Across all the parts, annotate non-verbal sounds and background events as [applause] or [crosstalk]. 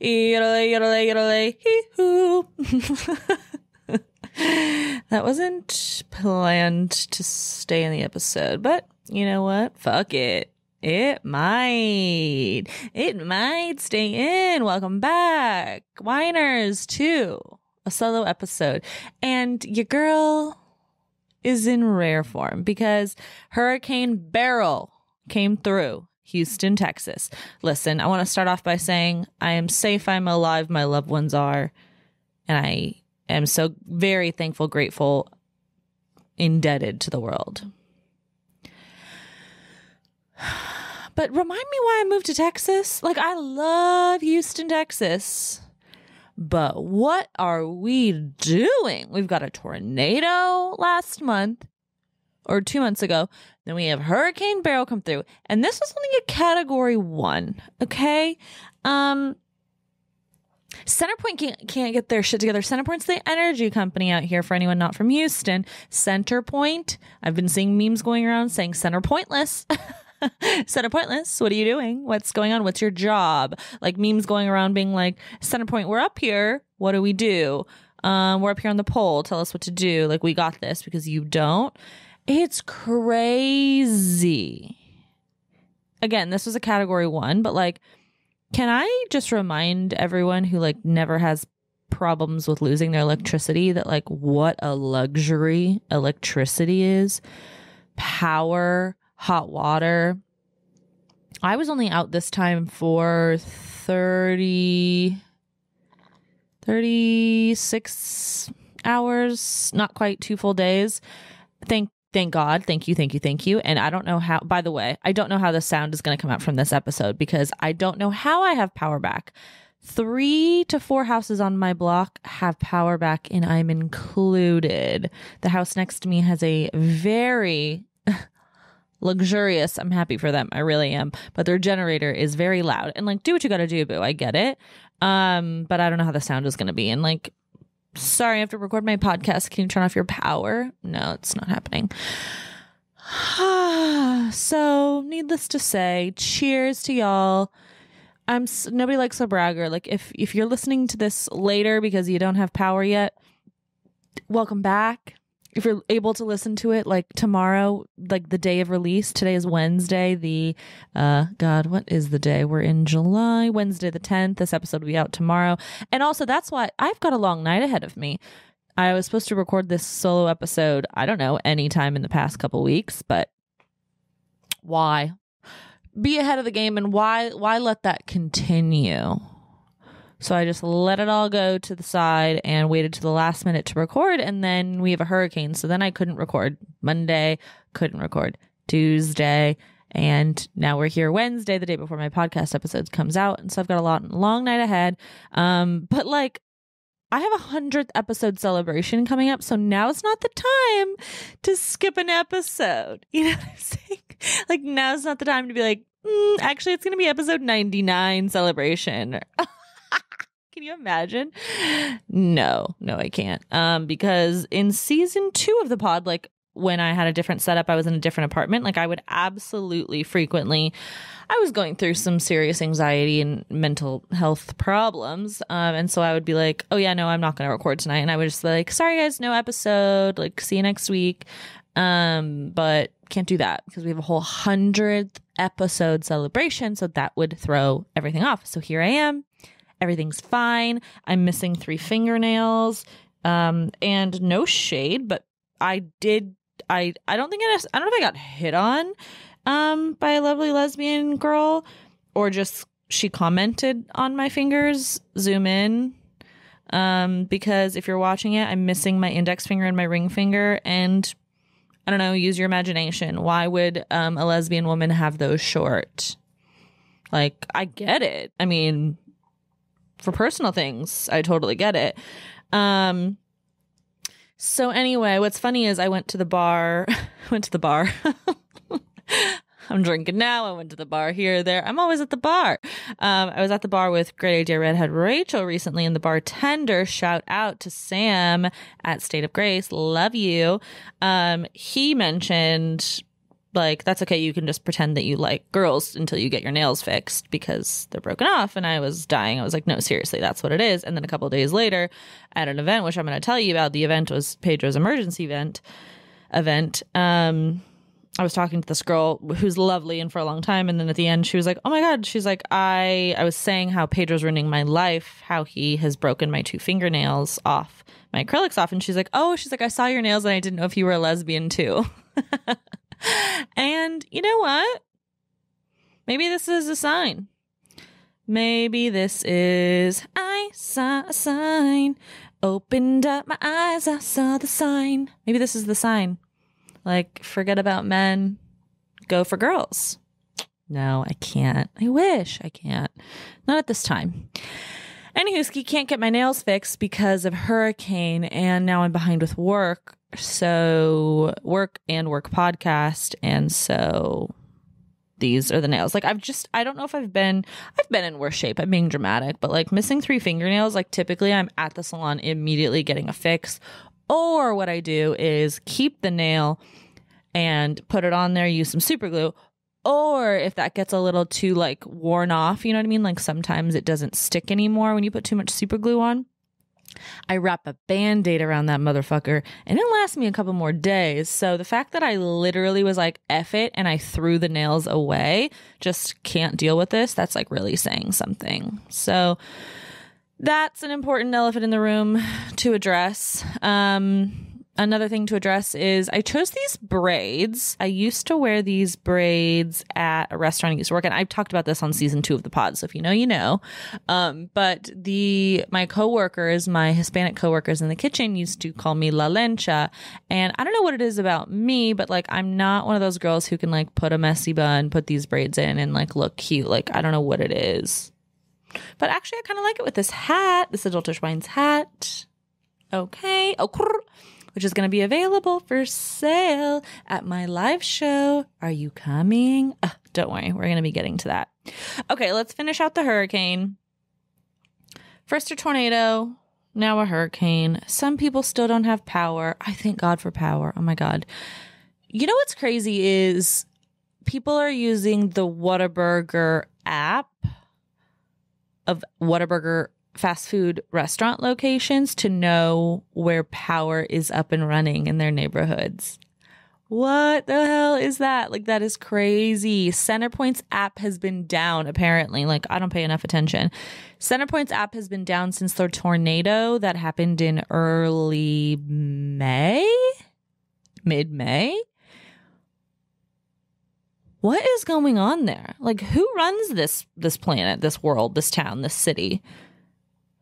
Yodelay, yodelay, yodelay, hee hoo. [laughs] that wasn't planned to stay in the episode, but you know what? Fuck it. It might. It might stay in. Welcome back. Whiners, too. A solo episode. And your girl is in rare form because Hurricane Beryl came through Houston, Texas. Listen, I want to start off by saying I am safe, I'm alive, my loved ones are. And I am so very thankful, grateful, indebted to the world. [sighs] But remind me why I moved to Texas. Like, I love Houston, Texas. But what are we doing? We've got a tornado last month or two months ago. Then we have Hurricane Beryl come through. And this was only a category one. Okay. Um, Centerpoint can't, can't get their shit together. Centerpoint's the energy company out here for anyone not from Houston. Centerpoint, I've been seeing memes going around saying center pointless. [laughs] center pointless. What are you doing? What's going on? What's your job? Like memes going around being like, Centerpoint, we're up here. What do we do? Um, we're up here on the pole. Tell us what to do. Like, we got this because you don't. It's crazy. Again, this was a category one, but like, can I just remind everyone who like never has problems with losing their electricity that like what a luxury electricity is? Power, hot water. I was only out this time for 30 36 hours, not quite two full days. Thank thank God. Thank you, thank you, thank you. And I don't know how by the way, I don't know how the sound is going to come out from this episode because I don't know how I have power back. 3 to 4 houses on my block have power back and I'm included. The house next to me has a very [laughs] luxurious. I'm happy for them. I really am. But their generator is very loud. And like do what you got to do, boo. I get it. Um, but I don't know how the sound is going to be. And like sorry, I have to record my podcast. Can you turn off your power? No, it's not happening. [sighs] so, needless to say, cheers to y'all. I'm nobody likes a bragger. Like if if you're listening to this later because you don't have power yet, welcome back if you're able to listen to it like tomorrow, like the day of release, today is Wednesday, the uh God, what is the day? We're in July, Wednesday the 10th. This episode will be out tomorrow. And also that's why I've got a long night ahead of me. I was supposed to record this solo episode, I don't know, anytime in the past couple weeks, but why? Be ahead of the game and why why let that continue? So I just let it all go to the side and waited to the last minute to record. And then we have a hurricane. So then I couldn't record Monday, couldn't record Tuesday. And now we're here Wednesday, the day before my podcast episodes comes out. And so I've got a lot, long night ahead. Um, but like, I have a hundredth episode celebration coming up, so now now's not the time to skip an episode. [laughs] You know what I'm saying? Like now's not the time to be like, mm, actually, it's going to be episode 99 celebration. [laughs] Can you imagine? No, no, I can't. Um, because in season two of the pod, like when I had a different setup, I was in a different apartment. Like I would absolutely frequently, I was going through some serious anxiety and mental health problems. Um, and so I would be like, oh yeah, no, I'm not going to record tonight. And I would just be like, sorry guys, no episode. Like see you next week. Um, but can't do that because we have a whole hundredth episode celebration. So that would throw everything off. So here I am Everything's fine. I'm missing three fingernails. Um, and no shade, but I did. I I don't think I. I don't know if I got hit on, um, by a lovely lesbian girl, or just she commented on my fingers. Zoom in, um, because if you're watching it, I'm missing my index finger and my ring finger, and I don't know. Use your imagination. Why would um, a lesbian woman have those short? Like, I get it. I mean, for personal things, I totally get it. Um, so anyway, what's funny is I went to the bar, [laughs] went to the bar. [laughs] I'm drinking now. I went to the bar here, there. I'm always at the bar. Um, I was at the bar with Great Idea Redhead Rachel recently, and the bartender, shout out to Sam at State of Grace, love you. Um, he mentioned like that's okay you can just pretend that you like girls until you get your nails fixed because they're broken off and i was dying i was like no seriously that's what it is and then a couple days later at an event which i'm going to tell you about the event was pedro's emergency event event um I was talking to this girl who's lovely and for a long time and then at the end she was like, "Oh my god." She's like, "I I was saying how Pedro's ruining my life, how he has broken my two fingernails off, my acrylics off." And she's like, "Oh, she's like, I saw your nails and I didn't know if you were a lesbian too." [laughs] and you know what? Maybe this is a sign. Maybe this is I saw a sign. Opened up my eyes, I saw the sign. Maybe this is the sign. Like, forget about men, go for girls. No, I can't. I wish I can't. Not at this time. Anywho, ski can't get my nails fixed because of hurricane, and now I'm behind with work. So work and work podcast, and so these are the nails. Like I've just I don't know if I've been I've been in worse shape. I'm being dramatic, but like missing three fingernails, like typically I'm at the salon immediately getting a fix. Or what I do is keep the nail and put it on there, use some super glue. Or if that gets a little too like worn off, you know what I mean? Like sometimes it doesn't stick anymore when you put too much super glue on. I wrap a band aid around that motherfucker and it lasts me a couple more days. So the fact that I literally was like, F it, and I threw the nails away, just can't deal with this, that's like really saying something. So that's an important elephant in the room to address. Um, another thing to address is I chose these braids. I used to wear these braids at a restaurant I used to work at. I've talked about this on season two of the pod, so if you know, you know. Um, but the my coworkers, my Hispanic coworkers in the kitchen, used to call me La Lencha, and I don't know what it is about me, but like I'm not one of those girls who can like put a messy bun, put these braids in, and like look cute. Like I don't know what it is. But actually, I kind of like it with this hat, this Adultish Whines hat. Okay. Oh, which is going to be available for sale at my live show. Are you coming? Uh, don't worry, we're going to be getting to that. Okay, let's finish out the hurricane. First a tornado, now a hurricane. Some people still don't have power. I thank God for power. Oh my God. You know what's crazy is people are using the Whataburger app of Whataburger fast food restaurant locations to know where power is up and running in their neighborhoods. What the hell is that? Like, that is crazy. Centerpoint's app has been down, apparently. Like, I don't pay enough attention. Centerpoint's app has been down since the tornado that happened in early May, mid May. What is going on there? Like, who runs this this planet, this world, this town, this city?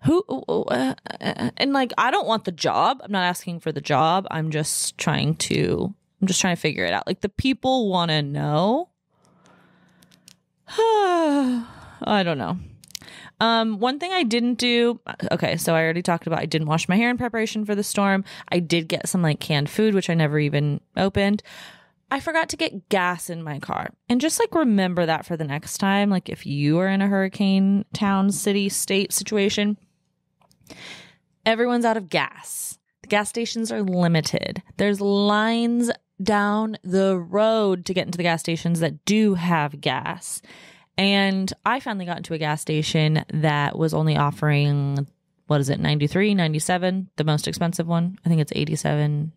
Who uh, uh, and like i don't want the job. I'm not asking for the job. I'm just trying to i'm just trying to figure it out. Like the people want to know. [sighs] I don't know. Um one thing i didn't do okay so i already talked about i didn't wash my hair in preparation for the storm. I did get some like canned food which i never even opened. I forgot to get gas in my car. And just like remember that for the next time. Like if you are in a hurricane town, city, state situation, Everyone's out of gas. The gas stations are limited. There's lines down the road to get into the gas stations that do have gas. And I finally got into a gas station that was only offering, what is it, 93, 97, the most expensive one. I think it's 87.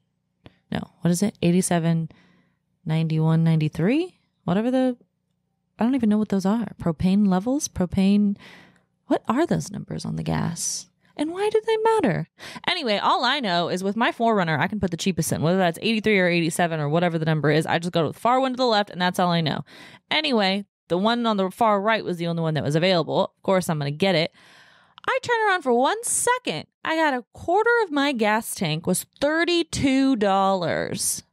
No, what is it? 87, 91, 93? Whatever the, I don't even know what those are. Propane levels? Propane, what are those numbers on the gas? And why do they matter? Anyway, all I know is with my 4Runner, I can put the cheapest in, whether that's 83 or 87 or whatever the number is. I just go to the far one to the left, and that's all I know. Anyway, the one on the far right was the only one that was available. Of course, I'm going to get it. I turn around for one second. I got a quarter of my gas tank was $32.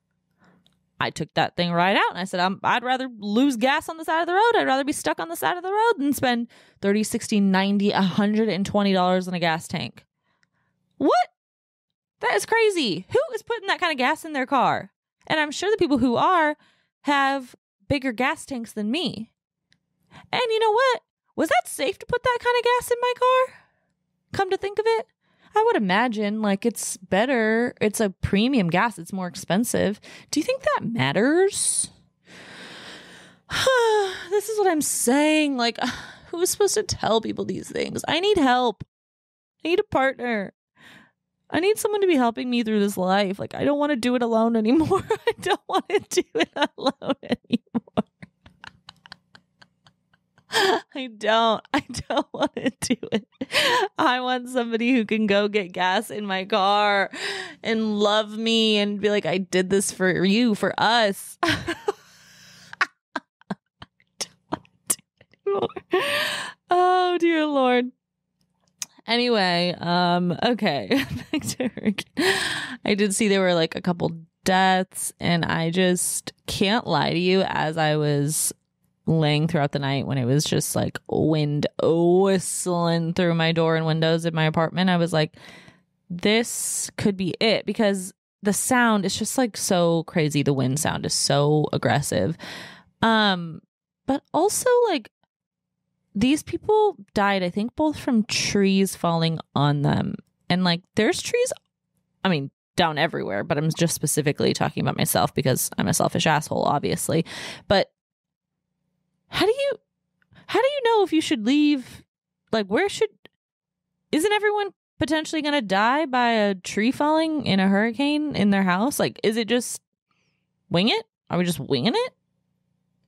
I took that thing right out and I said, i would rather lose gas on the side of the road. I'd rather be stuck on the side of the road than spend 30, 60, 90, $120 on a gas tank. What? That is crazy. Who is putting that kind of gas in their car? And I'm sure the people who are have bigger gas tanks than me. And you know what? Was that safe to put that kind of gas in my car? Come to think of it, I would imagine like it's better. It's a premium gas. It's more expensive. Do you think that matters? [sighs] this is what I'm saying. Like, [sighs] who's supposed to tell people these things? I need help. I need a partner. I need someone to be helping me through this life. Like, I don't want to do it alone anymore. [laughs] I don't want to do it alone [laughs] anymore. [laughs] I don't. [laughs] I don't want to do it. I want somebody who can go get gas in my car and love me and be like, I did this for you, for us. [laughs] oh dear lord anyway um okay i did see there were like a couple deaths and i just can't lie to you as i was laying throughout the night when it was just like wind whistling through my door and windows in my apartment i was like this could be it because the sound is just like so crazy the wind sound is so aggressive um but also like these people died, I think, both from trees falling on them. And like, there's trees, I mean, down everywhere, but I'm just specifically talking about myself because I'm a selfish asshole, obviously. But how do you, how do you know if you should leave? Like, where should, isn't everyone potentially going to die by a tree falling in a hurricane in their house? Like, is it just wing it? Are we just winging it?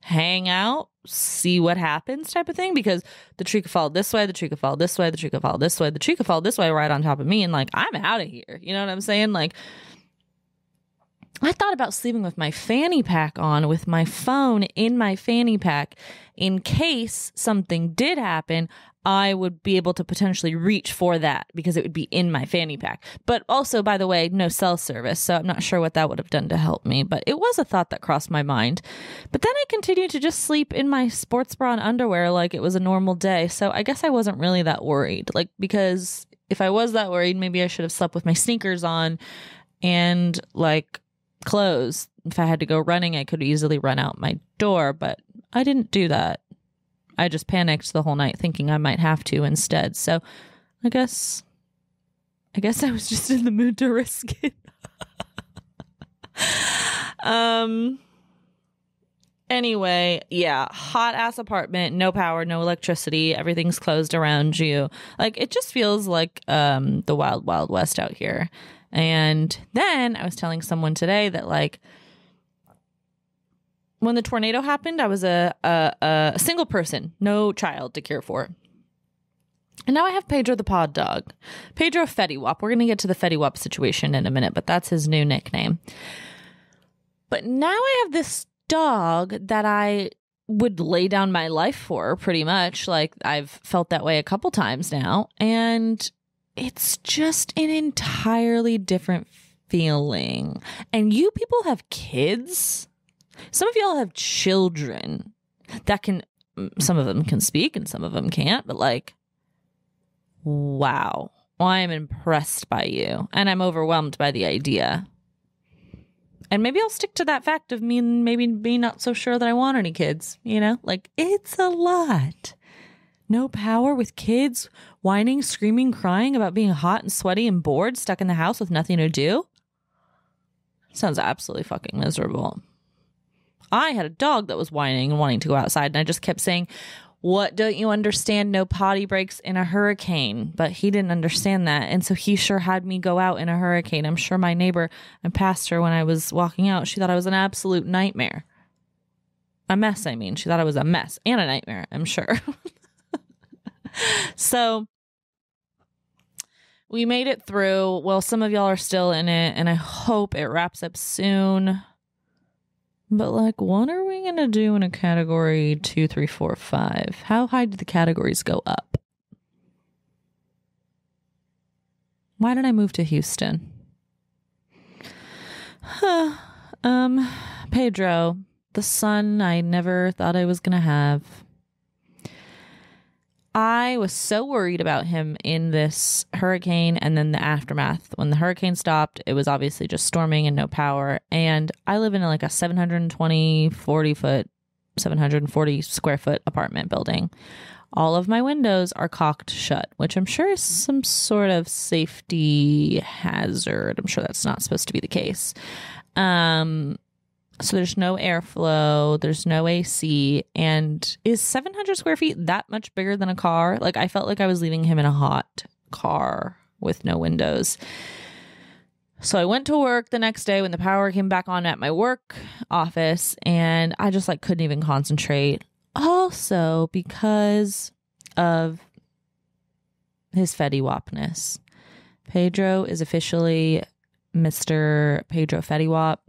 Hang out? see what happens type of thing because the tree could fall this way, the tree could fall this way, the tree could fall this way, the tree could fall this way right on top of me. And like, I'm out of here. You know what I'm saying? Like, I thought about sleeping with my fanny pack on, with my phone in my fanny pack in case something did happen. I would be able to potentially reach for that because it would be in my fanny pack. But also, by the way, no cell service. So I'm not sure what that would have done to help me. But it was a thought that crossed my mind. But then I continued to just sleep in my sports bra and underwear like it was a normal day. So I guess I wasn't really that worried. Like, because if I was that worried, maybe I should have slept with my sneakers on and like clothes. If I had to go running, I could easily run out my door. But I didn't do that. I just panicked the whole night thinking I might have to instead. So I guess I guess I was [laughs] just in the mood to risk it. [laughs] um anyway, yeah, hot ass apartment, no power, no electricity, everything's closed around you. Like it just feels like um the wild wild west out here. And then I was telling someone today that like when the tornado happened, I was a, a, a single person, no child to care for. And now I have Pedro the pod dog. Pedro Fetty Wap. We're going to get to the Fetty Wap situation in a minute, but that's his new nickname. But now I have this dog that I would lay down my life for pretty much. Like I've felt that way a couple times now. And it's just an entirely different feeling. And you people have kids some of y'all have children that can, mm, some of them can speak and some of them can't, but like, wow. Well, I am impressed by you and I'm overwhelmed by the idea. And maybe I'll stick to that fact of me maybe being not so sure that I want any kids, you know? Like, it's a lot. No power with kids, whining, screaming, crying about being hot and sweaty and bored, stuck in the house with nothing to do. Sounds absolutely fucking miserable. I had a dog that was whining and wanting to go outside, and I just kept saying, what don't you understand? No potty breaks in a hurricane. But he didn't understand that. And so he sure had me go out in a hurricane. I'm sure my neighbor and passed her when I was walking out. She thought I was an absolute nightmare. A mess, I mean. She thought I was a mess and a nightmare, I'm sure. [laughs] [laughs] so we made it through. Well, some of y'all are still in it, and I hope it wraps up soon. But like, what are we gonna do in a category two, three, four, five? How high do the categories go up? Why did I move to Houston? Huh. um, Pedro, the son I never thought I was gonna have. I was so worried about him in this hurricane and then the aftermath. When the hurricane stopped, it was obviously just storming and no power. And I live in like a 720, 40 foot, 740 square foot apartment building. All of my windows are cocked shut, which I'm sure is some sort of safety hazard. I'm sure that's not supposed to be the case. Um, So there's no airflow, there's no AC, and is 700 square feet that much bigger than a car? Like I felt like I was leaving him in a hot car with no windows. So I went to work the next day when the power came back on at my work office and I just like couldn't even concentrate. Also because of his Fetty Wapness. Pedro is officially Mr. Pedro Fetty Wap.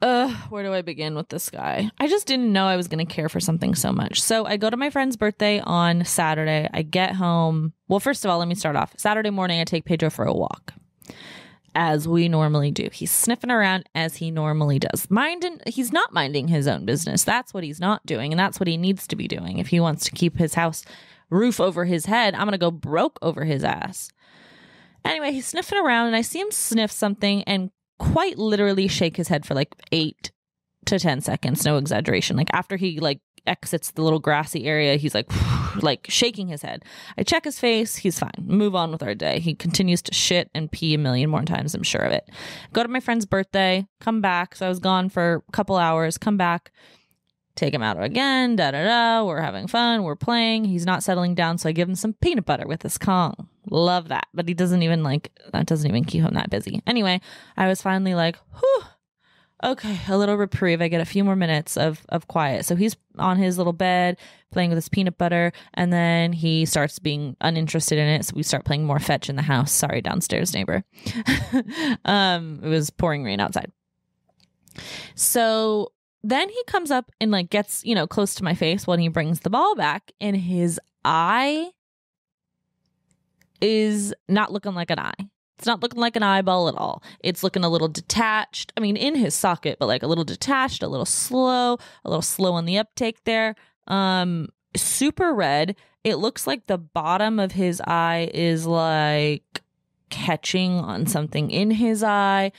Ugh, where do I begin with this guy? I just didn't know I was going to care for something so much. So I go to my friend's birthday on Saturday. I get home. Well, first of all, let me start off. Saturday morning, I take Pedro for a walk, as we normally do. He's sniffing around as he normally does. Minding, he's not minding his own business. That's what he's not doing, and that's what he needs to be doing if he wants to keep his house roof over his head. I'm going to go broke over his ass. Anyway, he's sniffing around, and I see him sniff something and quite literally shake his head for like eight to 10 seconds. No exaggeration. Like after he like exits the little grassy area, he's like, [sighs] like shaking his head. I check his face. He's fine. Move on with our day. He continues to shit and pee a million more times. I'm sure of it. Go to my friend's birthday, come back. So I was gone for a couple hours, come back, take him out again. Da da da. We're having fun. We're playing. He's not settling down. So I give him some peanut butter with his Kong. Love that. But he doesn't even like, that doesn't even keep him that busy. Anyway, I was finally like, whew, okay, a little reprieve. I get a few more minutes of, of quiet. So he's on his little bed playing with his peanut butter and then he starts being uninterested in it. So we start playing more fetch in the house. Sorry, downstairs neighbor. [laughs] um, it was pouring rain outside. So then he comes up and like gets, you know, close to my face when he brings the ball back and his eye is not looking like an eye. It's not looking like an eyeball at all. It's looking a little detached. I mean, in his socket, but like a little detached, a little slow, a little slow on the uptake there. Um, super red. It looks like the bottom of his eye is like catching on something in his eye.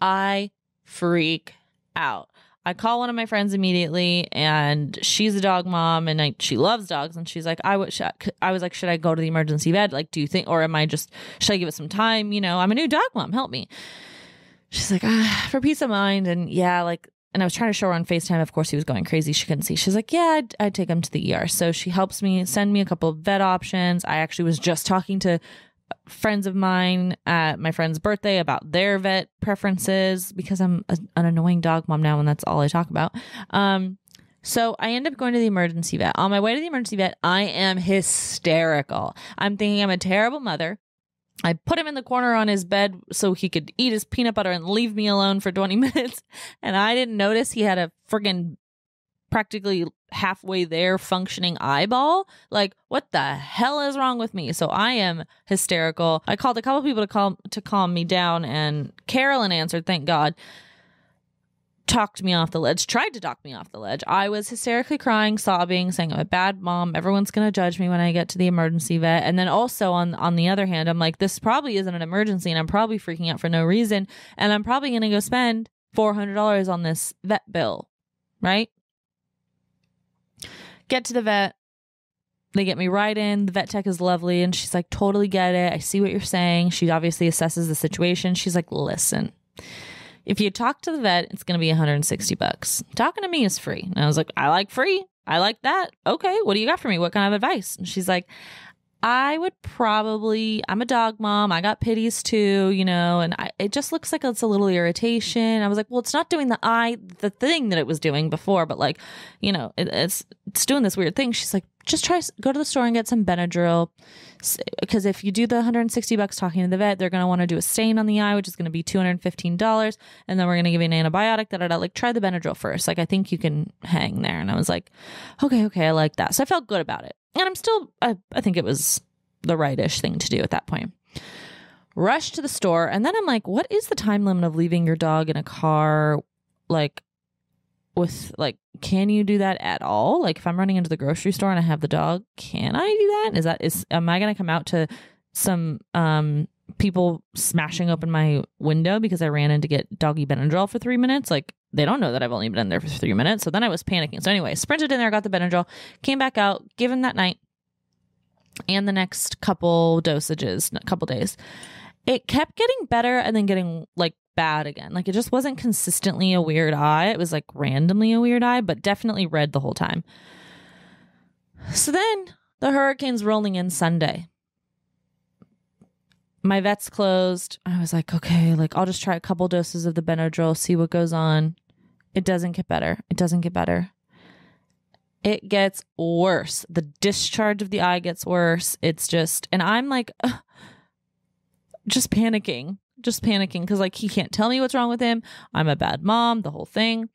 I freak out. I call one of my friends immediately, and she's a dog mom, and I, she loves dogs. And she's like, i was like, should I go to the emergency vet? Like, do you think, or am I just, should I give it some time? You know, I'm a new dog mom. Help me. She's like, ah, for peace of mind. And yeah, like, and I was trying to show her on FaceTime. Of course, he was going crazy. She couldn't see. She's like, yeah, I'd, I'd take him to the ER. So she helps me send me a couple of vet options. I actually was just talking to friends of mine at my friend's birthday about their vet preferences because I'm a, an annoying dog mom now and that's all I talk about. Um, so I end up going to the emergency vet. On my way to the emergency vet, I am hysterical. I'm thinking I'm a terrible mother. I put him in the corner on his bed so he could eat his peanut butter and leave me alone for 20 [laughs] minutes. And I didn't notice he had a friggin' practically halfway there functioning eyeball. Like, what the hell is wrong with me? So I am hysterical. I called a couple people to calm to calm me down, and Carolyn answered. Thank God. Talked me off the ledge, tried to talk me off the ledge. I was hysterically crying, sobbing, saying I'm a bad mom. Everyone's gonna judge me when I get to the emergency vet. And then also on on the other hand, I'm like, this probably isn't an emergency, and I'm probably freaking out for no reason, and I'm probably gonna go spend four hundred dollars on this vet bill, right? Get to the vet. They get me right in. The vet tech is lovely. And she's like, totally get it. I see what you're saying. She obviously assesses the situation. She's like, listen, if you talk to the vet, it's going to be 160 bucks. Talking to me is free. And I was like, I like free. I like that. Okay. What do you got for me? What kind of advice? And she's like, I would probably, I'm a dog mom. I got pities too, you know, and I, it just looks like it's a little irritation. I was like, well, it's not doing the eye, the thing that it was doing before, but like, you know, it, it's, it's doing this weird thing. She's like, just try, go to the store and get some Benadryl. Because if you do the 160 bucks talking to the vet, they're going to want to do a stain on the eye, which is going to be $215. And then we're going to give you an antibiotic. Da, da, da. Like, try the Benadryl first. Like, I think you can hang there. And I was like, okay, okay, I like that. So I felt good about it and I'm still, I, I think it was the rightish thing to do at that point. Rush to the store, and then I'm like, what is the time limit of leaving your dog in a car? Like, with like, can you do that at all? Like, if I'm running into the grocery store and I have the dog, can I do that? Is that is am I going to come out to some um people smashing open my window because I ran in to get doggy Benadryl for three minutes? Like, they don't know that I've only been in there for three minutes. So then I was panicking. So anyway, sprinted in there, got the Benadryl, came back out, given that night and the next couple dosages, couple days. it kept getting better and then getting like bad again. Like it just wasn't consistently a weird eye. It was like randomly a weird eye, but definitely red the whole time. So then the hurricane's rolling in Sunday. My vet's closed. I was like, okay, like I'll just try a couple doses of the Benadryl, see what goes on. It doesn't get better. It doesn't get better. It gets worse. The discharge of the eye gets worse. It's just, and I'm like, ugh, [sighs] just panicking, just panicking because like he can't tell me what's wrong with him. I'm a bad mom, the whole thing.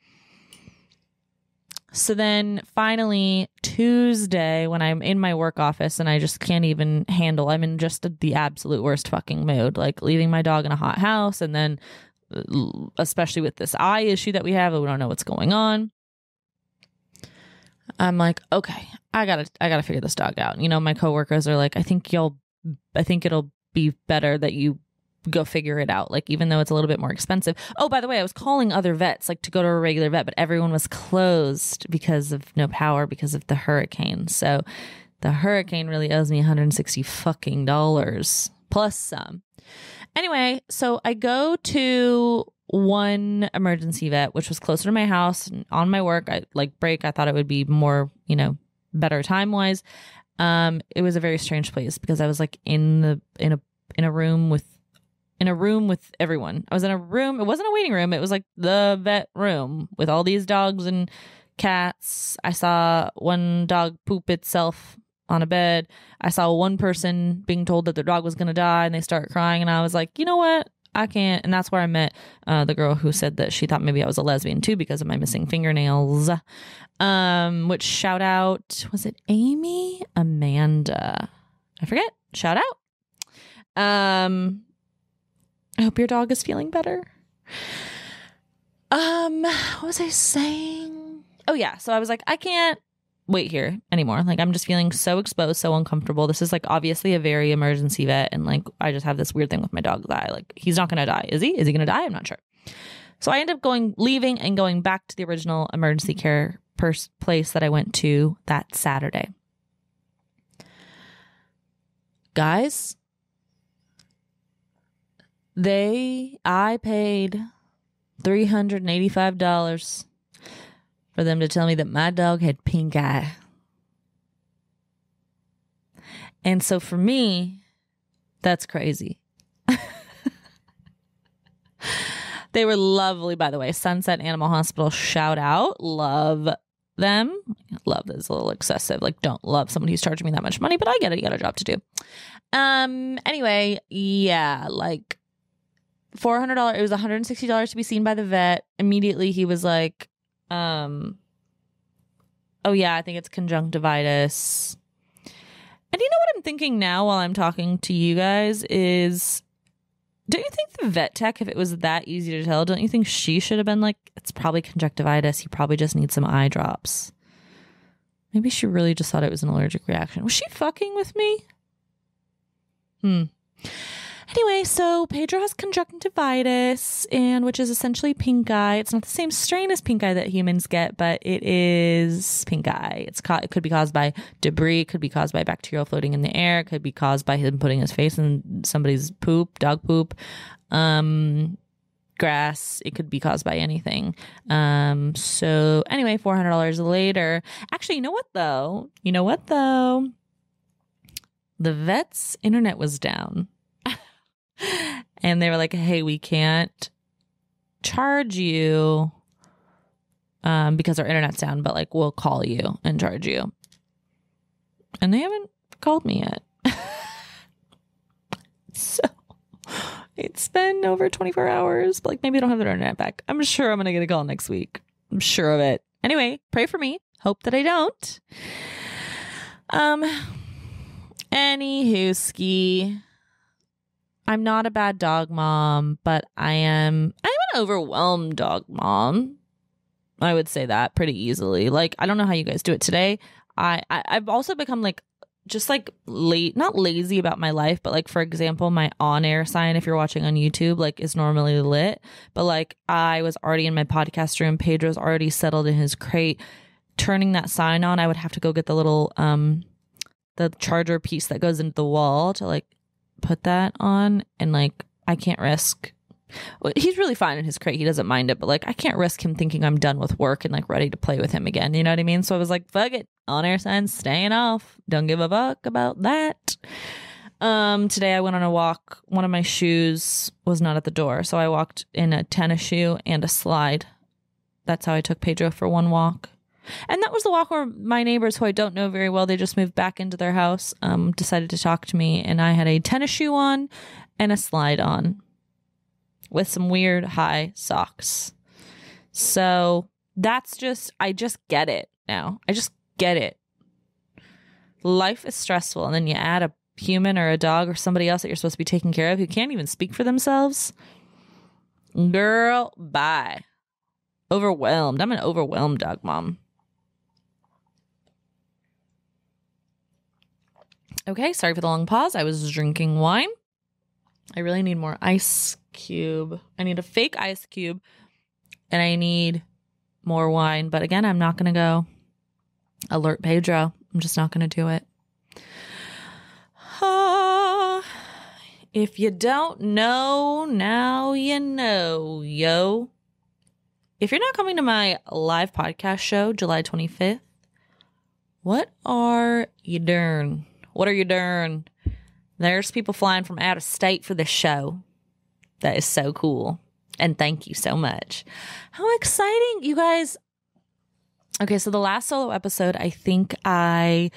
So then finally Tuesday when I'm in my work office and I just can't even handle I'm in just the absolute worst fucking mood like leaving my dog in a hot house and then uh, especially with this eye issue that we have we don't know what's going on. I'm like, okay, I got to I got to figure this dog out. You know, my coworkers are like, I think you'll I think it'll be better that you go figure it out. Like, even though it's a little bit more expensive. Oh, by the way, I was calling other vets, like to go to a regular vet, but everyone was closed because of no power because of the hurricane. So the hurricane really owes me 160 fucking dollars plus some. Anyway, so I go to one emergency vet, which was closer to my house on my work. I like break. I thought it would be more, you know, better time wise. Um, it was a very strange place because I was like in the in a in a room with in a room with everyone. I was in a room. It wasn't a waiting room. It was like the vet room with all these dogs and cats. I saw one dog poop itself on a bed. I saw one person being told that their dog was going to die and they start crying. And I was like, you know what? I can't. And that's where I met uh, the girl who said that she thought maybe I was a lesbian too because of my missing fingernails. Um, which shout out, was it Amy? Amanda. I forget. Shout out. Um, I hope your dog is feeling better. Um, what was I saying? Oh yeah, so I was like, I can't wait here anymore. Like I'm just feeling so exposed, so uncomfortable. This is like obviously a very emergency vet, and like I just have this weird thing with my dog's eye. Like he's not gonna die, is he? Is he gonna die? I'm not sure. So I end up going, leaving, and going back to the original emergency care pers- place that I went to that Saturday. Guys, they, I paid $385 for them to tell me that my dog had pink eye. And so for me, that's crazy. [laughs] they were lovely, by the way. Sunset Animal Hospital, shout out. Love them. Love is a little excessive. Like, don't love someone who's charging me that much money, but I get it. You got a job to do. Um, anyway, yeah, like four hundred dollars. It was one hundred and sixty dollars to be seen by the vet. Immediately, he was like, um, "Oh yeah, I think it's conjunctivitis." And you know what I'm thinking now while I'm talking to you guys is, don't you think the vet tech, if it was that easy to tell, don't you think she should have been like, "It's probably conjunctivitis. He probably just needs some eye drops." Maybe she really just thought it was an allergic reaction. Was she fucking with me? Hmm. Anyway, so Pedro has conjunctivitis, and which is essentially pink eye. It's not the same strain as pink eye that humans get, but it is pink eye. It's ca- it could be caused by debris, could be caused by bacterial floating in the air, could be caused by him putting his face in somebody's poop, dog poop, um, grass. It could be caused by anything. Um, so anyway, four hundred dollars later. Actually, you know what though? You know what though? The vet's internet was down and they were like, "Hey, we can't charge you um, because our internet's down, but like we'll call you and charge you." And they haven't called me yet. [laughs] so it's been over 24 hours, but like maybe I don't have their internet back. I'm sure I'm gonna get a call next week. I'm sure of it. Anyway, pray for me. Hope that I don't. Um. Anywho, ski. I'm not a bad dog mom, but I am I'm an overwhelmed dog mom. I would say that pretty easily. Like I don't know how you guys do it today. I, I I've also become like just like late not lazy about my life but like for example my on-air sign if you're watching on youtube like is normally lit but like i was already in my podcast room pedro's already settled in his crate turning that sign on i would have to go get the little um the charger piece that goes into the wall to like put that on and like I can't risk well, he's really fine in his crate. He doesn't mind it, but like I can't risk him thinking I'm done with work and like ready to play with him again. You know what I mean? So I was like, fuck it. On air signs staying off. Don't give a fuck about that. Um, today I went on a walk. One of my shoes was not at the door, so I walked in a tennis shoe and a slide. That's how I took Pedro for one walk. And that was the walk where my neighbors, who I don't know very well, they just moved back into their house, um, decided to talk to me, and I had a tennis shoe on and a slide on with some weird high socks. So that's just, I just get it now. I just get it. Life is stressful, and then you add a human or a dog or somebody else that you're supposed to be taking care of who can't even speak for themselves. Girl, bye. Overwhelmed. I'm an overwhelmed dog mom. Okay, sorry for the long pause. I was drinking wine. I really need more ice cube. I need a fake ice cube and I need more wine. But again, I'm not going to go alert Pedro. I'm just not going to do it. Uh, [sighs] if you don't know, now you know, yo. If you're not coming to my live podcast show, July 25th, what are you doing? What are you doing? There's people flying from out of state for this show. That is so cool. And thank you so much. How exciting, you guys. Okay, so the last solo episode, I think I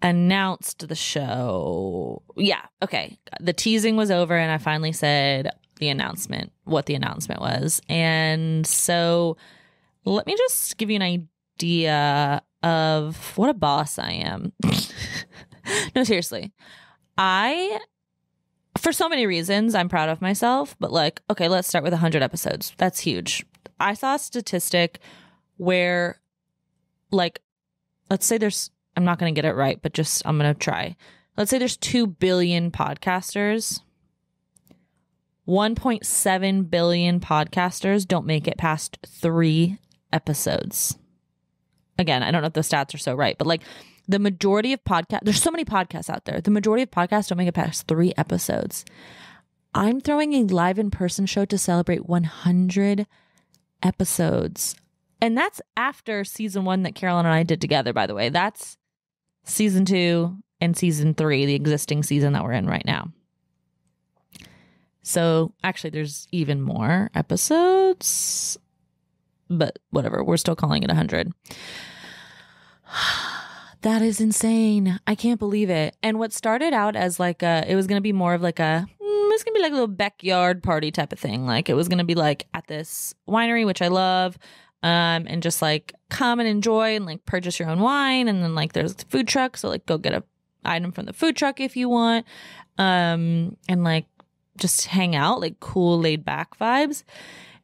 announced the show. Yeah, okay. The teasing was over, and I finally said the announcement, what the announcement was. And so let me just give you an idea of what a boss I am. [laughs] [laughs] no, seriously. I for so many reasons I'm proud of myself, but like okay, let's start with 100 episodes. That's huge. I saw a statistic where like let's say there's I'm not going to get it right, but just I'm going to try. Let's say there's 2 billion podcasters. 1.7 billion podcasters don't make it past 3 episodes. Again, I don't know if the stats are so right, but like the majority of podcasts, there's so many podcasts out there. The majority of podcasts don't make it past three episodes. I'm throwing a live in person show to celebrate 100 episodes. And that's after season one that Carolyn and I did together, by the way. That's season two and season three, the existing season that we're in right now. So actually, there's even more episodes, but whatever. We're still calling it 100. That is insane. I can't believe it. And what started out as like a, it was going to be more of like a, mm, it's going to be like a little backyard party type of thing. Like it was going to be like at this winery, which I love. Um, and just like come and enjoy and like purchase your own wine. And then like there's the food truck. So like go get a item from the food truck if you want. Um, and like just hang out, like cool laid back vibes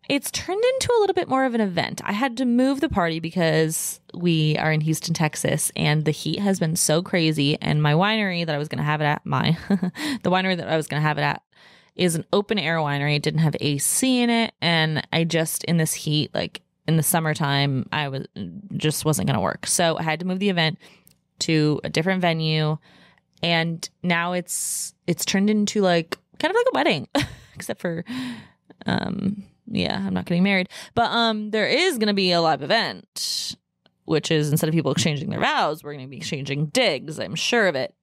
it's turned into a little bit more of an event. I had to move the party because we are in Houston, Texas, and the heat has been so crazy. And my winery that I was going to have it at, my [laughs] the winery that I was going to have it at, is an open air winery. It didn't have AC in it, and I just in this heat, like in the summertime, I was just wasn't going to work. So I had to move the event to a different venue, and now it's it's turned into like kind of like a wedding, [laughs] except for um yeah, I'm not getting married. But um there is going to be a live event which is instead of people exchanging their vows, we're going to be exchanging digs. I'm sure of it.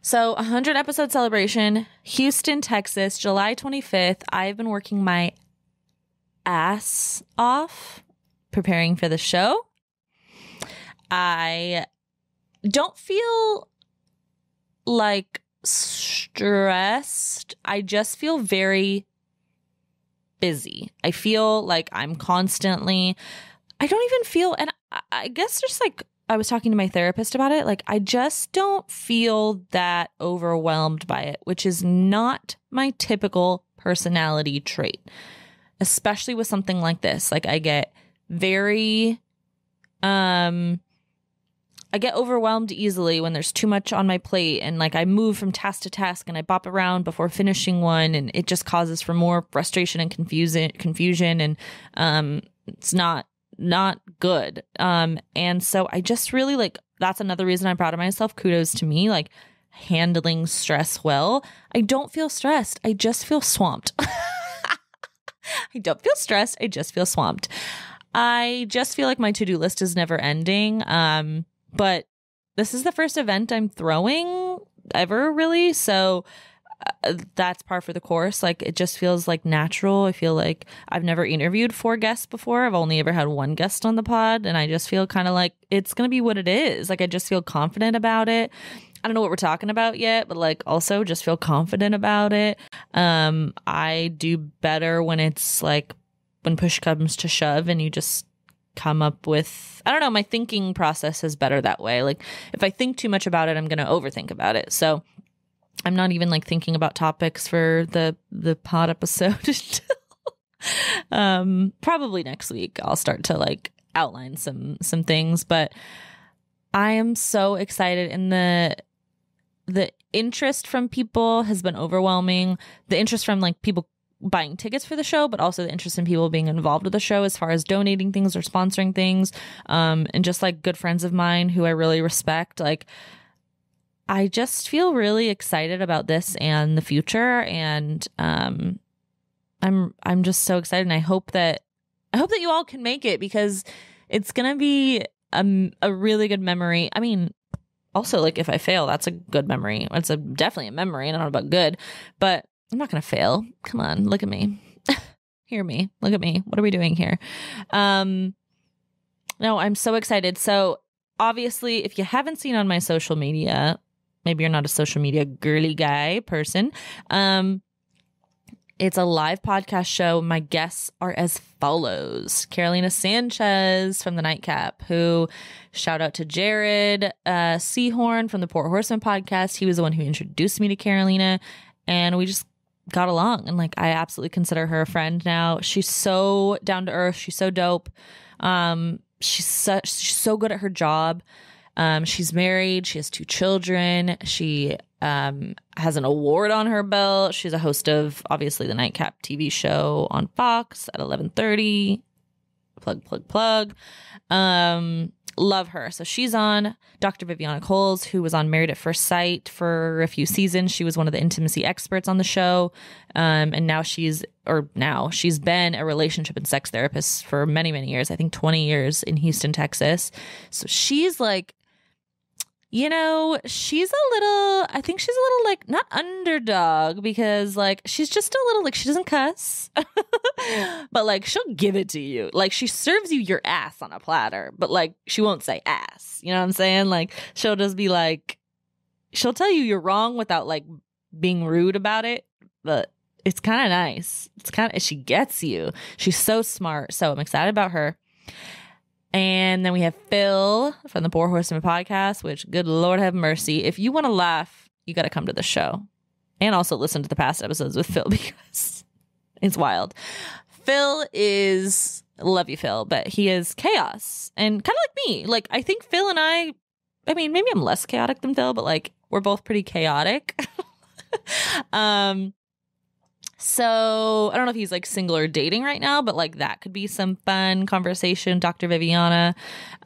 So, 100 episode celebration, Houston, Texas, July 25th. I've been working my ass off preparing for the show. I don't feel like stressed. I just feel very busy. I feel like I'm constantly, I don't even feel, and I guess just like I was talking to my therapist about it, like I just don't feel that overwhelmed by it, which is not my typical personality trait, especially with something like this. Like I get very, um, I get overwhelmed easily when there's too much on my plate and like I move from task to task and I bop around before finishing one and it just causes for more frustration and confusion confusion and um it's not not good. Um and so I just really like that's another reason I'm proud of myself. Kudos to me. Like handling stress well. I don't feel stressed. I just feel swamped. [laughs] I don't feel stressed. I just feel swamped. I just feel like my to do list is never ending. Um, but this is the first event I'm throwing ever, really. So uh, that's par for the course. Like it just feels like natural. I feel like I've never interviewed four guests before. I've only ever had one guest on the pod, and I just feel kind of like it's gonna be what it is. Like I just feel confident about it. I don't know what we're talking about yet, but like also just feel confident about it. Um, I do better when it's like when push comes to shove and you just come up with I don't know, my thinking process is better that way. Like if I think too much about it, I'm going to overthink about it. So I'm not even like thinking about topics for the the pod episode [laughs] um probably next week I'll start to like outline some some things, but I am so excited and the the interest from people has been overwhelming. The interest from like people buying tickets for the show, but also the interest in people being involved with the show as far as donating things or sponsoring things. Um, and just like good friends of mine who I really respect. Like, I just feel really excited about this and the future. And um, I'm I'm just so excited. And I hope that I hope that you all can make it because it's gonna be a, a really good memory. I mean, also like if I fail, that's a good memory. It's a definitely a memory, I don't know about good, but I'm not gonna fail. Come on, look at me. [laughs] Hear me. Look at me. What are we doing here? Um no, I'm so excited. So obviously, if you haven't seen on my social media, maybe you're not a social media girly guy person. Um it's a live podcast show. My guests are as follows Carolina Sanchez from the Nightcap, who shout out to Jared uh, Seahorn from the Poor Horseman podcast. He was the one who introduced me to Carolina, and we just got along. And like, I absolutely consider her a friend now. She's so down to earth. She's so dope. Um, she's such, she's so good at her job. Um, she's married. She has two children. She um, has an award on her belt. She's a host of obviously the Nightcap TV show on Fox at eleven thirty. Plug plug plug. Um, love her. So she's on Dr. Viviana Coles, who was on Married at First Sight for a few seasons. She was one of the intimacy experts on the show. Um, and now she's, or now she's been a relationship and sex therapist for many, many years. I think 20 years in Houston, Texas. So she's like you know, she's a little, I think she's a little like, not underdog because like she's just a little like, she doesn't cuss, [laughs] but like she'll give it to you. Like she serves you your ass on a platter, but like she won't say ass. You know what I'm saying? Like she'll just be like, she'll tell you you're wrong without like being rude about it, but it's kind of nice. It's kind of, she gets you. She's so smart. So I'm excited about her. And then we have Phil from the Poor Horseman podcast, which, good Lord have mercy. If you want to laugh, you got to come to the show and also listen to the past episodes with Phil [laughs] because it's wild. Phil is, love you, Phil, but he is chaos and kind of like me. Like, I think Phil and I, I mean, maybe I'm less chaotic than Phil, but like, we're both pretty chaotic. [laughs] um, so I don't know if he's like single or dating right now, but like that could be some fun conversation. Dr. Viviana,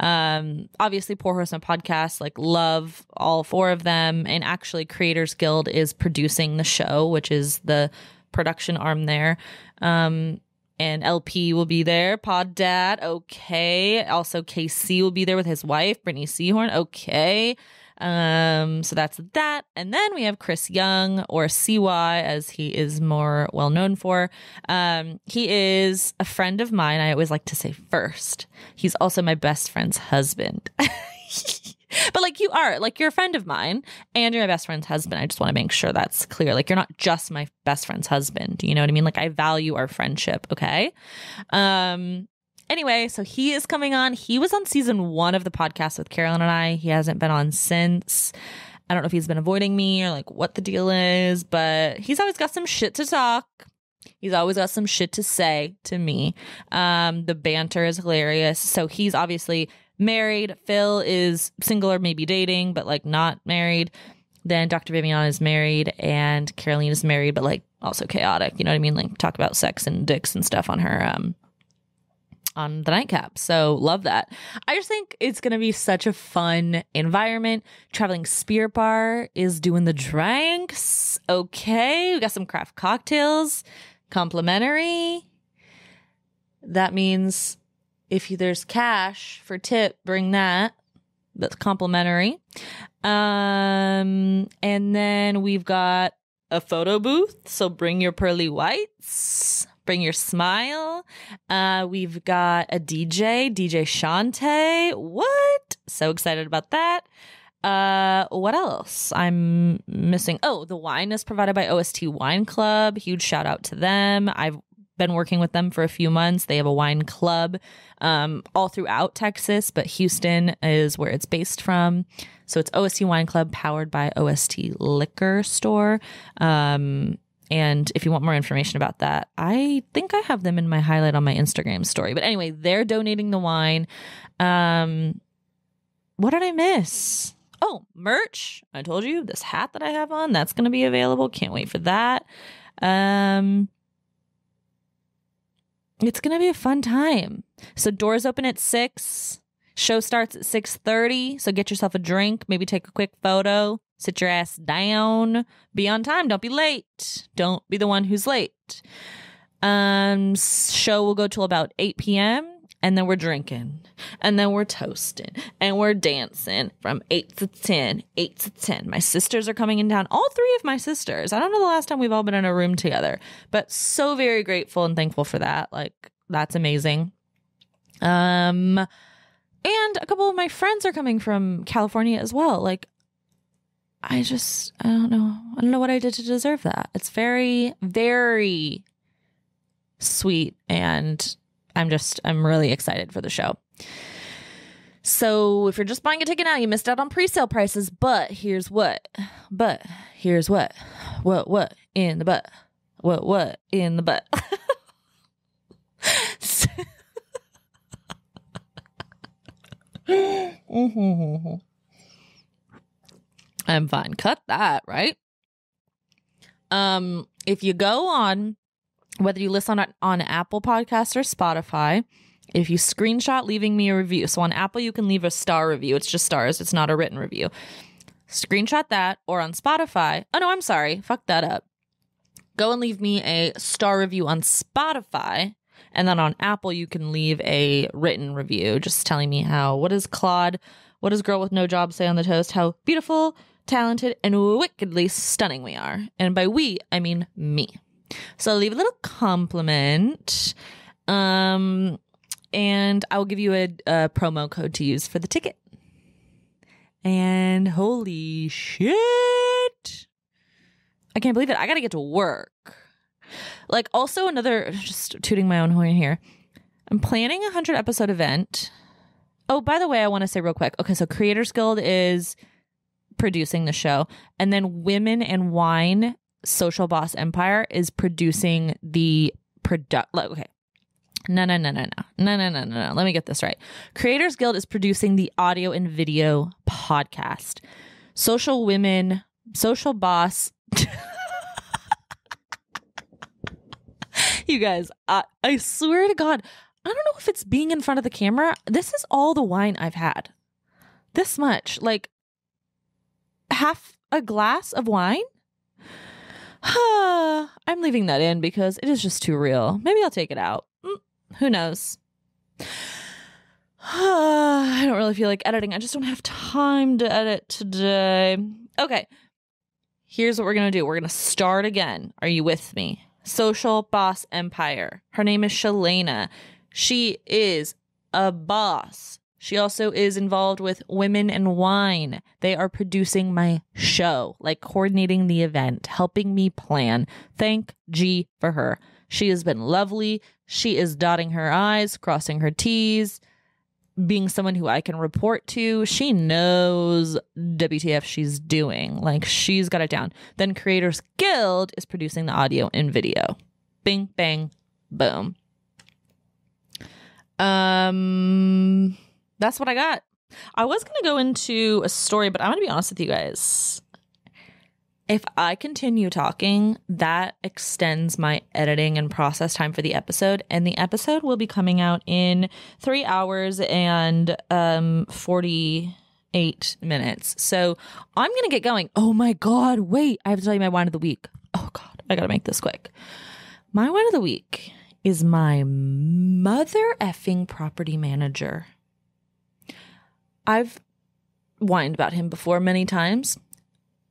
um, obviously Poor Horseman podcast, like love all four of them. And actually Creators Guild is producing the show, which is the production arm there. Um, and LP will be there. Pod Dad, okay. Also, KC will be there with his wife, Brittany Seahorn, okay. Um, so that's that. And then we have Chris Young, or CY, as he is more well known for. Um, he is a friend of mine. I always like to say first. He's also my best friend's husband. [laughs] but like you are, like you're a friend of mine and you're my best friend's husband. I just want to make sure that's clear. Like you're not just my best friend's husband. You know what I mean? Like I value our friendship. Okay. Um, Anyway, so he is coming on. He was on season one of the podcast with Carolyn and I. He hasn't been on since. I don't know if he's been avoiding me or like what the deal is, but he's always got some shit to talk. He's always got some shit to say to me. Um, the banter is hilarious. So he's obviously married. Phil is single or maybe dating, but like not married. Then Dr. Viviana is married and Caroline is married, but like also chaotic. You know what I mean? Like talk about sex and dicks and stuff on her um on the nightcap. So love that. I just think it's going to be such a fun environment. Traveling Spirit Bar is doing the drinks. Okay. We got some craft cocktails, complimentary. That means if there's cash for tip, bring that. That's complimentary. Um, and then we've got a photo booth. So bring your pearly whites bring your smile. Uh, we've got a DJ, DJ Shante. What? So excited about that. Uh, what else? I'm missing. Oh, the wine is provided by OST Wine Club. Huge shout out to them. I've been working with them for a few months. They have a wine club um, all throughout Texas, but Houston is where it's based from. So it's OST Wine Club powered by OST Liquor Store. Um, and if you want more information about that, I think I have them in my highlight on my Instagram story. But anyway, they're donating the wine. Um, what did I miss? Oh, merch. I told you this hat that I have on, that's going to be available. Can't wait for that. Um, it's going to be a fun time. So doors open at 6. Show starts at 6:30, so get yourself a drink, maybe take a quick photo. Sit your ass down. Be on time. Don't be late. Don't be the one who's late. Um, show will go till about 8 p.m. And then we're drinking. And then we're toasting. And we're dancing from 8 to 10. 8 to 10. My sisters are coming in town. All three of my sisters. I don't know the last time we've all been in a room together, but so very grateful and thankful for that. Like, that's amazing. Um, and a couple of my friends are coming from California as well. Like, I just, I don't know. I don't know what I did to deserve that. It's very, very sweet. And I'm just, I'm really excited for the show. So if you're just buying a ticket now, you missed out on pre-sale prices. But here's what. But here's what. What, what in the butt? What, what in the butt? [laughs] [laughs] mm-hmm. I'm fine. Cut that, right? Um, if you go on, whether you listen on, on Apple Podcasts or Spotify, if you screenshot leaving me a review, so on Apple you can leave a star review. It's just stars. It's not a written review. Screenshot that, or on Spotify. Oh no, I'm sorry. Fuck that up. Go and leave me a star review on Spotify. And then on Apple, you can leave a written review just telling me how, what does Claude, what does Girl with No Job say on the toast? How beautiful, talented, and wickedly stunning we are. And by we, I mean me. So I'll leave a little compliment. Um, and I will give you a, a promo code to use for the ticket. And holy shit. I can't believe it. I got to get to work. Like, also, another, just tooting my own horn here. I'm planning a 100 episode event. Oh, by the way, I want to say real quick. Okay, so Creators Guild is producing the show. And then Women and Wine Social Boss Empire is producing the product. Okay. No, no, no, no, no. No, no, no, no, no. Let me get this right. Creators Guild is producing the audio and video podcast. Social Women, Social Boss. [laughs] you guys, I, I swear to God, I don't know if it's being in front of the camera. This is all the wine I've had. This much. Like, half a glass of wine? [sighs] I'm leaving that in because it is just too real. Maybe I'll take it out. Mm, who knows? [sighs] I don't really feel like editing. I just don't have time to edit today. Okay. Here's what we're going to do. We're going to start again. Are you with me? Social Boss Empire. Her name is Shalana. She is a boss. She also is involved with Women and Wine. They are producing my show, like coordinating the event, helping me plan. Thank G for her. She has been lovely. She is dotting her I's, crossing her T's, being someone who I can report to. She knows WTF she's doing. Like she's got it down. Then Creators Guild is producing the audio and video. Bing, bang, boom. Um, that's what I got. I was going to go into a story, but I'm going to be honest with you guys. if I continue talking, that extends my editing and process time for the episode. And the episode will be coming out in three hours and um, 48 minutes. So I'm going to get going. Oh my God. Wait, I have to tell you my whine of the week. Oh God, I got to make this quick. My whine of the week is my mother effing property manager. I've whined about him before many times.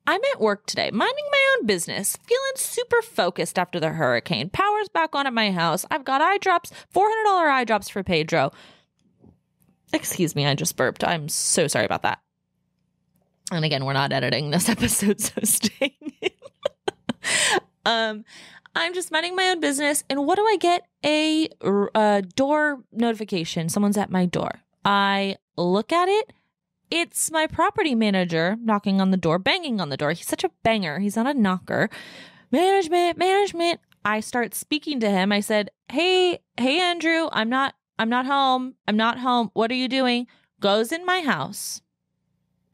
I'm at work today, minding my own business, feeling super focused after the hurricane. Power's back on at my house. I've got eye drops, $400 eye drops for Pedro. Excuse me, I just burped. I'm so sorry about that. And again, we're not editing this [laughs] episode, so stay. [laughs] um, I'm just minding my own business, and what do I get? A, a door notification. Someone's at my door. I look at it it's my property manager knocking on the door, banging on the door. He's such a banger. He's not a knocker. Management, management. I start speaking to him. I said, "Hey, hey Andrew, I'm not I'm not home. I'm not home. What are you doing?" Goes in my house.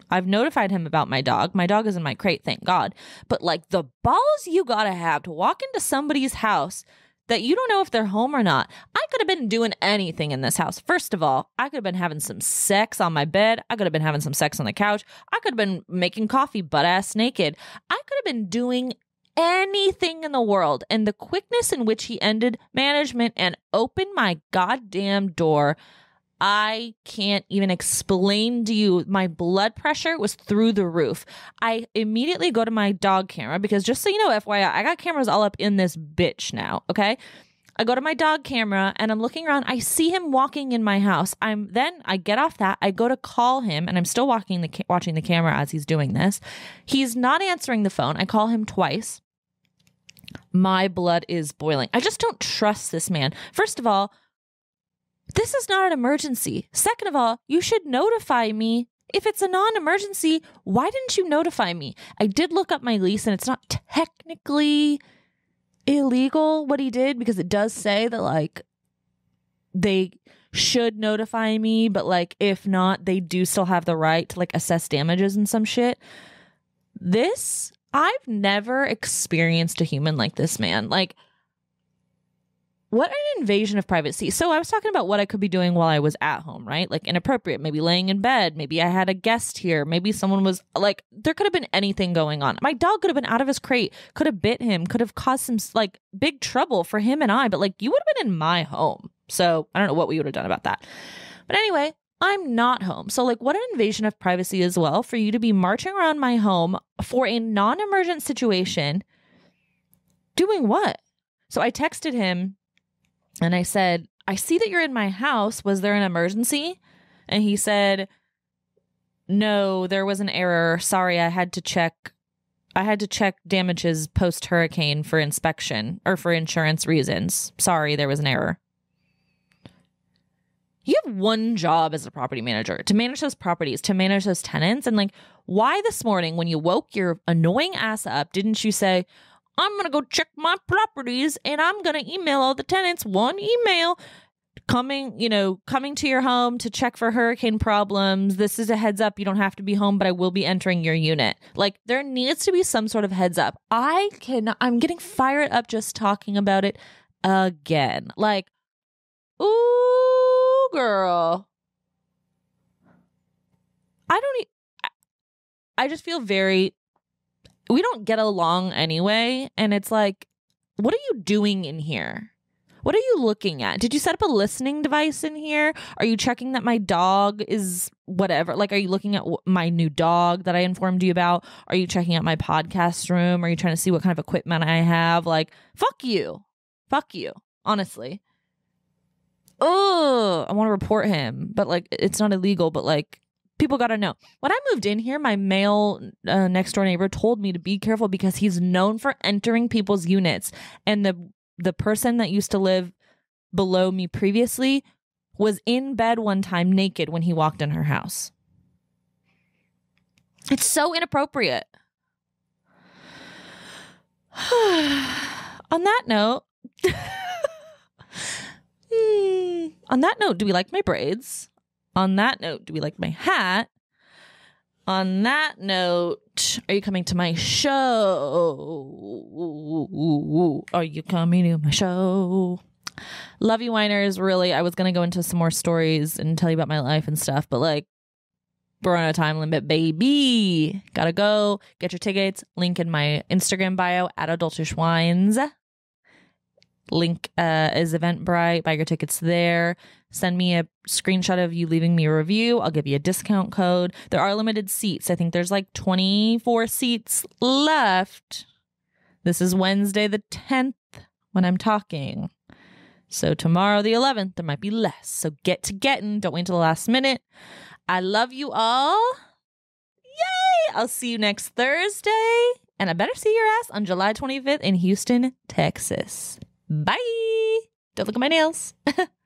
I've notified him about my dog. My dog is in my crate, thank God. But like the balls you got to have to walk into somebody's house that you don't know if they're home or not. I could have been doing anything in this house. First of all, I could have been having some sex on my bed. I could have been having some sex on the couch. I could have been making coffee butt ass naked. I could have been doing anything in the world. And the quickness in which he ended management and opened my goddamn door I can't even explain to you. My blood pressure was through the roof. I immediately go to my dog camera because just so you know, FYI, I got cameras all up in this bitch now. Okay. I go to my dog camera and I'm looking around. I see him walking in my house. I'm then I get off that. I go to call him and I'm still walking the watching the camera as he's doing this. He's not answering the phone. I call him twice. My blood is boiling. I just don't trust this man. First of all, this is not an emergency. Second of all, you should notify me. If it's a non emergency, why didn't you notify me? I did look up my lease and it's not technically illegal what he did because it does say that, like, they should notify me, but, like, if not, they do still have the right to, like, assess damages and some shit. This, I've never experienced a human like this man. Like, what an invasion of privacy. So I was talking about what I could be doing while I was at home, right? Like inappropriate, maybe laying in bed, maybe I had a guest here, maybe someone was like there could have been anything going on. My dog could have been out of his crate, could have bit him, could have caused some like big trouble for him and I, but like you would have been in my home. So I don't know what we would have done about that. But anyway, I'm not home. So, like, what an invasion of privacy as well for you to be marching around my home for a non emergent situation. Doing what? So, I texted him and I said, I see that you're in my house. Was there an emergency? And he said, No, there was an error. Sorry, I had to check. I had to check damages post hurricane for inspection or for insurance reasons. Sorry, there was an error. You have one job as a property manager to manage those properties, to manage those tenants. And like, why this morning when you woke your annoying ass up, didn't you say, I'm going to go check my properties and I'm going to email all the tenants one email coming, you know, coming to your home to check for hurricane problems. This is a heads up. You don't have to be home, but I will be entering your unit. Like there needs to be some sort of heads up. I can I'm getting fired up just talking about it again. Like, ooh, girl. I don't e- I just feel very we don't get along anyway. And it's like, what are you doing in here? What are you looking at? Did you set up a listening device in here? Are you checking that my dog is whatever? Like, are you looking at my new dog that I informed you about? Are you checking out my podcast room? Are you trying to see what kind of equipment I have? Like, fuck you. Fuck you. Honestly. Oh, I want to report him, but like, it's not illegal, but like, people got to know. When I moved in here, my male uh, next door neighbor told me to be careful because he's known for entering people's units. And the the person that used to live below me previously was in bed one time naked when he walked in her house. It's so inappropriate. [sighs] on that note, [laughs] on that note, do we like my braids? On that note, do we like my hat? on that note, are you coming to my show? Are you coming to my show? Love you, whiners. Really, I was gonna go into some more stories and tell you about my life and stuff, but like, we're on a time limit, baby. Gotta go. Get your tickets. Link in my Instagram bio at Adultish Whines. Link uh, is Eventbrite. Buy your tickets there. Send me a screenshot of you leaving me a review. I'll give you a discount code. There are limited seats. I think there's like 24 seats left. This is Wednesday the 10th when I'm talking. So tomorrow the 11th, there might be less. So get to getting. Don't wait until the last minute. I love you all. Yay! I'll see you next Thursday. And I better see your ass on July 25th in Houston, Texas. Bye. Don't look at my nails. [laughs]